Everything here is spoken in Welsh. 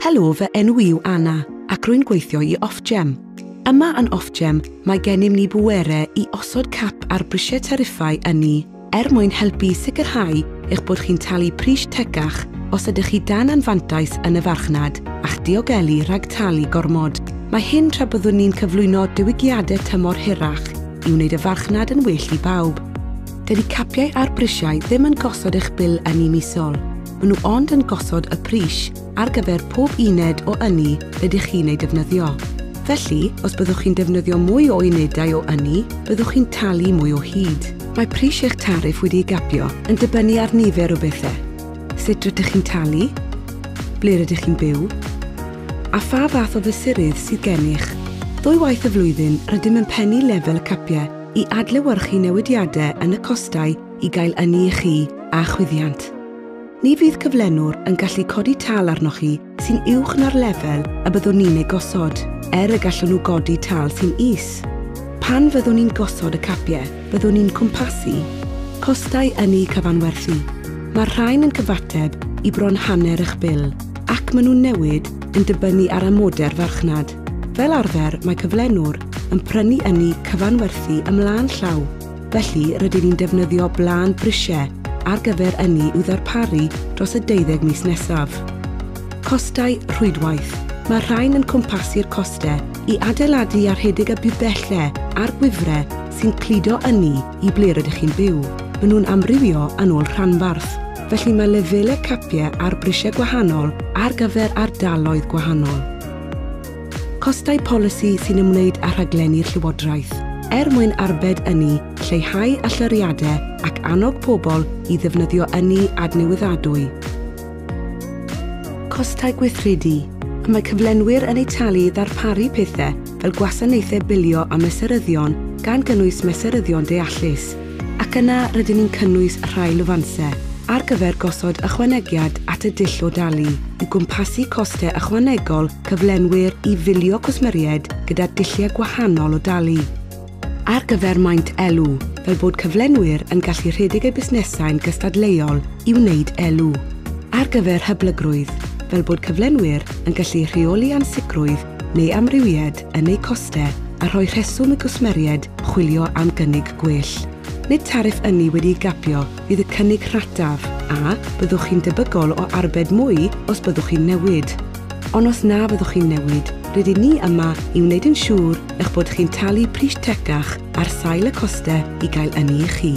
Helo fy enw yw Anna ac rwy'n gweithio i Offgem. Yma yn Offgem mae gennym ni bwerau i osod cap ar brisiau tariffau yni er mwyn helpu sicrhau eich bod chi'n talu pris tegach os ydych chi dan anfantais yn y farchnad a'ch diogelu rhag talu gormod. Mae hyn tra byddwn ni'n cyflwyno diwygiadau tymor hirach i wneud y farchnad yn well i bawb. Dydy capiau a'r brisiau ddim yn gosod eich bil yn misol maen nhw ond yn gosod y pris ar gyfer pob uned o ynni ydych chi'n ei defnyddio. Felly, os byddwch chi'n defnyddio mwy o unedau o ynni, byddwch chi'n talu mwy o hyd. Mae pris eich tariff wedi'i gapio yn dibynnu ar nifer o bethau. Sut rydych chi'n talu? Ble rydych chi'n byw? A pha fath o fesurydd sydd gennych? Ddwy waith y flwyddyn rydym yn pennu lefel y capiau i adlewyrchu newidiadau yn y costau i gael ynni i chi a chwyddiant ni fydd cyflenwr yn gallu codi tal arnoch chi sy'n uwch na'r lefel y byddwn ni'n ei gosod, er y gallwn nhw godi tal sy'n is. Pan fyddwn ni'n gosod y capiau, byddwn ni'n cwmpasu costau yn ei cyfanwerthu. Mae'r rhain yn cyfateb i bron hanner eich bil, ac maen nhw'n newid yn dibynnu ar amodau'r farchnad. Fel arfer, mae cyflenwr yn prynu yn cyfanwerthu ymlaen llaw, felly rydyn ni'n defnyddio blaen brisiau ar gyfer ynni i'w ddarparu dros y deuddeg mis nesaf. Costau rhwydwaith. Mae rhain yn cwmpasu'r costau i adeiladu arhedig y bybellau a'r gwifrau sy'n clido ynni i ble rydych chi'n byw. Maen nhw'n amrywio yn ôl rhanbarth, felly mae lefelau capiau a'r brisiau gwahanol ar gyfer ardaloedd gwahanol. Costau polisi sy'n ymwneud â rhaglenni'r Llywodraeth – er mwyn arbed ynni, lleihau allyriadau ac annog pobl i ddefnyddio ynni adnewyddadwy. Costau gweithredu. Mae cyflenwyr yn ei talu ddarparu pethau fel gwasanaethau bilio a meseryddion gan gynnwys meseryddion deallus. Ac yna rydyn ni'n cynnwys rhai lyfansau ar gyfer gosod ychwanegiad at y dill o dalu i gwmpasu costau ychwanegol cyflenwyr i filio cwsmeriaid gyda dilliau gwahanol o dalu ar gyfer maint elw, fel bod cyflenwyr yn gallu rhedeg eu busnesau'n gystadleuol i wneud elw. Ar gyfer hyblygrwydd, fel bod cyflenwyr yn gallu rheoli ansicrwydd neu amrywied yn eu costau a rhoi rheswm y gwsmeriad chwilio am gynnig gwell. Nid tariff ynni wedi'i gapio fydd y cynnig rhataf a byddwch chi'n debygol o arbed mwy os byddwch chi'n newid. Ond os na byddwch chi'n newid, rydyn ni yma i wneud yn siŵr eich bod chi'n talu pris tegach ar sail y costau i gael ynni chi.